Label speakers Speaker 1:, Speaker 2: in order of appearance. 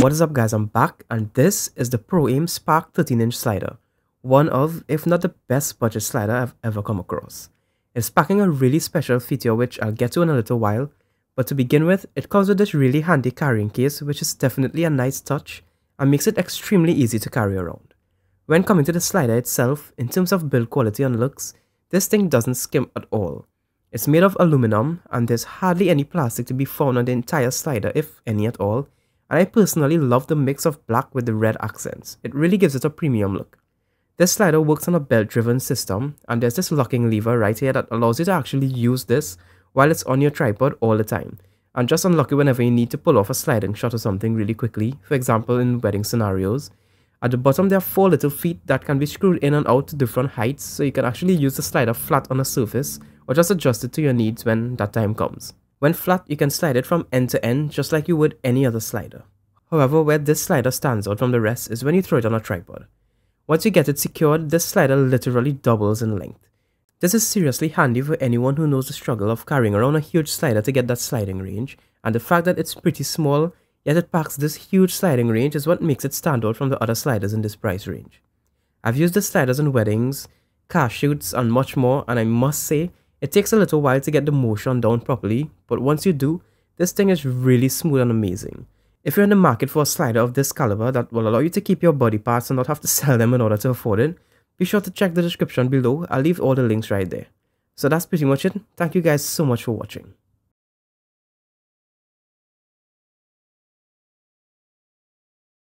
Speaker 1: What is up guys, I'm back and this is the Proaim Spark 13 inch slider. One of, if not the best budget slider I've ever come across. It's packing a really special feature which I'll get to in a little while, but to begin with, it comes with this really handy carrying case which is definitely a nice touch and makes it extremely easy to carry around. When coming to the slider itself, in terms of build quality and looks, this thing doesn't skim at all. It's made of aluminum and there's hardly any plastic to be found on the entire slider if any at all, and I personally love the mix of black with the red accents. It really gives it a premium look. This slider works on a belt-driven system, and there's this locking lever right here that allows you to actually use this while it's on your tripod all the time, and just unlock it whenever you need to pull off a sliding shot or something really quickly, for example in wedding scenarios. At the bottom there are four little feet that can be screwed in and out to different heights, so you can actually use the slider flat on a surface, or just adjust it to your needs when that time comes. When flat, you can slide it from end to end just like you would any other slider. However, where this slider stands out from the rest is when you throw it on a tripod. Once you get it secured, this slider literally doubles in length. This is seriously handy for anyone who knows the struggle of carrying around a huge slider to get that sliding range, and the fact that it's pretty small, yet it packs this huge sliding range is what makes it stand out from the other sliders in this price range. I've used the sliders in weddings, car shoots, and much more, and I must say, it takes a little while to get the motion down properly, but once you do, this thing is really smooth and amazing. If you're in the market for a slider of this caliber that will allow you to keep your body parts and not have to sell them in order to afford it, be sure to check the description below, I'll leave all the links right there. So that's pretty much it, thank you guys so much for watching.